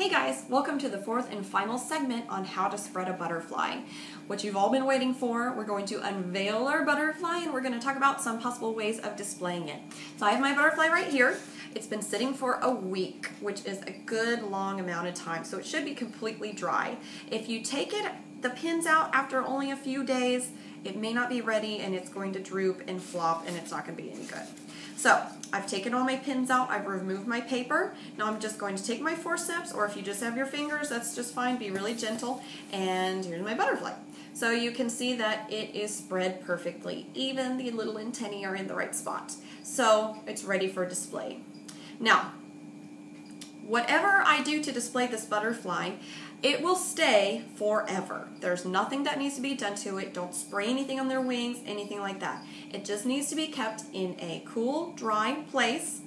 Hey guys, welcome to the fourth and final segment on how to spread a butterfly. What you've all been waiting for, we're going to unveil our butterfly and we're going to talk about some possible ways of displaying it. So I have my butterfly right here. It's been sitting for a week, which is a good long amount of time, so it should be completely dry. If you take it, the pins out after only a few days, it may not be ready and it's going to droop and flop and it's not going to be any good. So I've taken all my pins out, I've removed my paper. Now I'm just going to take my forceps, or if you just have your fingers, that's just fine, be really gentle. And here's my butterfly. So you can see that it is spread perfectly. Even the little antennae are in the right spot. So it's ready for display. Now, whatever I do to display this butterfly, it will stay forever. There's nothing that needs to be done to it. Don't spray anything on their wings, anything like that. It just needs to be kept in a cool, dry place.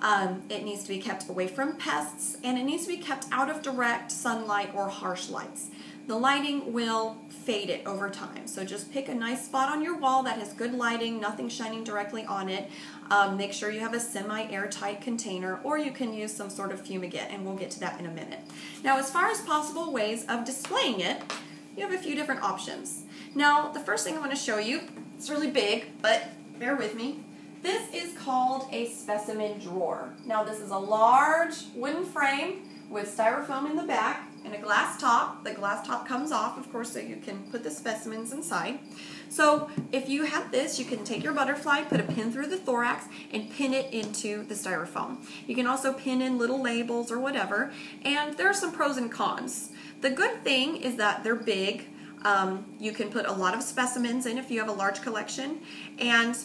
Um, it needs to be kept away from pests, and it needs to be kept out of direct sunlight or harsh lights. The lighting will fade it over time. So just pick a nice spot on your wall that has good lighting, nothing shining directly on it. Um, make sure you have a semi-airtight container or you can use some sort of fumigant and we'll get to that in a minute. Now as far as possible ways of displaying it, you have a few different options. Now the first thing I want to show you, it's really big, but bear with me. This is called a specimen drawer. Now this is a large wooden frame with styrofoam in the back and a glass top. The glass top comes off, of course, so you can put the specimens inside. So if you have this, you can take your butterfly, put a pin through the thorax, and pin it into the styrofoam. You can also pin in little labels or whatever, and there are some pros and cons. The good thing is that they're big. Um, you can put a lot of specimens in if you have a large collection, and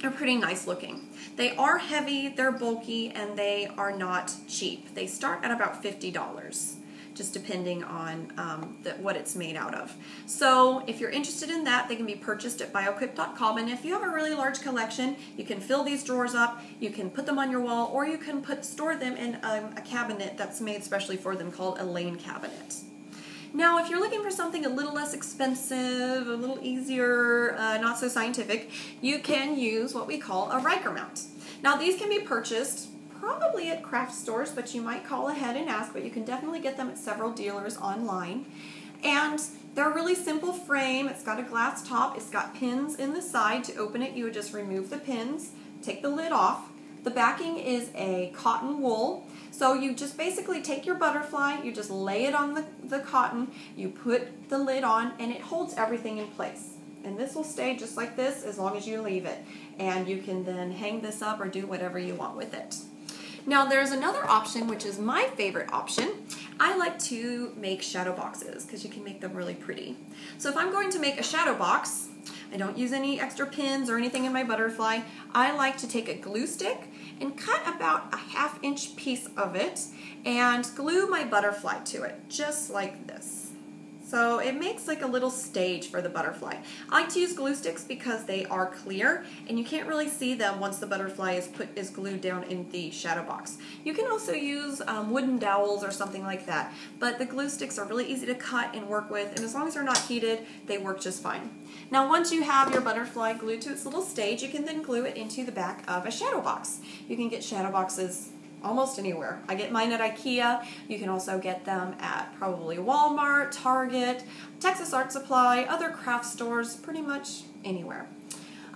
they're pretty nice looking. They are heavy, they're bulky, and they are not cheap. They start at about $50 just depending on um, the, what it's made out of. So if you're interested in that, they can be purchased at bioquip.com. And if you have a really large collection, you can fill these drawers up, you can put them on your wall, or you can put store them in um, a cabinet that's made specially for them called a lane cabinet. Now, if you're looking for something a little less expensive, a little easier, uh, not so scientific, you can use what we call a Riker mount. Now, these can be purchased probably at craft stores, but you might call ahead and ask, but you can definitely get them at several dealers online. And they're a really simple frame. It's got a glass top. It's got pins in the side. To open it, you would just remove the pins, take the lid off. The backing is a cotton wool. So you just basically take your butterfly, you just lay it on the, the cotton, you put the lid on, and it holds everything in place. And this will stay just like this as long as you leave it. And you can then hang this up or do whatever you want with it. Now there's another option, which is my favorite option. I like to make shadow boxes because you can make them really pretty. So if I'm going to make a shadow box, I don't use any extra pins or anything in my butterfly. I like to take a glue stick and cut about a half inch piece of it and glue my butterfly to it, just like this. So it makes like a little stage for the butterfly. I like to use glue sticks because they are clear and you can't really see them once the butterfly is put is glued down in the shadow box. You can also use um, wooden dowels or something like that, but the glue sticks are really easy to cut and work with and as long as they're not heated, they work just fine. Now once you have your butterfly glued to its little stage, you can then glue it into the back of a shadow box. You can get shadow boxes almost anywhere. I get mine at IKEA. You can also get them at probably Walmart, Target, Texas Art Supply, other craft stores, pretty much anywhere.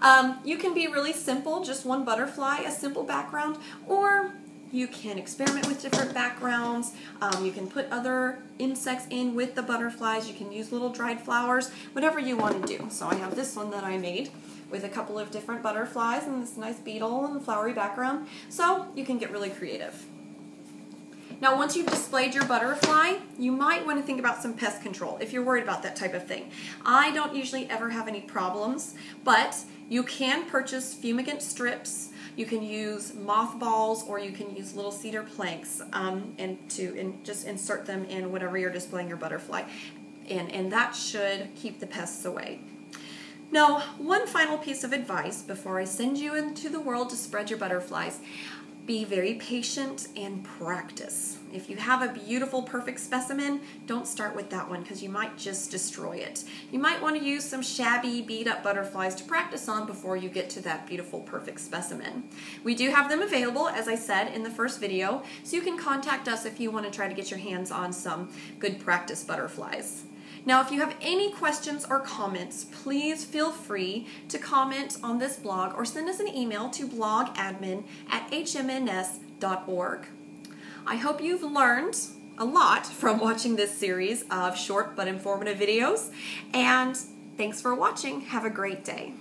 Um, you can be really simple, just one butterfly, a simple background, or you can experiment with different backgrounds. Um, you can put other insects in with the butterflies. You can use little dried flowers, whatever you want to do. So I have this one that I made with a couple of different butterflies and this nice beetle and flowery background. So you can get really creative. Now once you've displayed your butterfly, you might want to think about some pest control if you're worried about that type of thing. I don't usually ever have any problems, but you can purchase fumigant strips you can use mothballs or you can use little cedar planks um, and to and just insert them in whatever you're displaying your butterfly in, and that should keep the pests away. Now, one final piece of advice before I send you into the world to spread your butterflies. Be very patient and practice. If you have a beautiful, perfect specimen, don't start with that one because you might just destroy it. You might want to use some shabby, beat up butterflies to practice on before you get to that beautiful, perfect specimen. We do have them available, as I said in the first video, so you can contact us if you want to try to get your hands on some good practice butterflies. Now, if you have any questions or comments, please feel free to comment on this blog or send us an email to blogadmin at hmns.org. I hope you've learned a lot from watching this series of short but informative videos, and thanks for watching. Have a great day.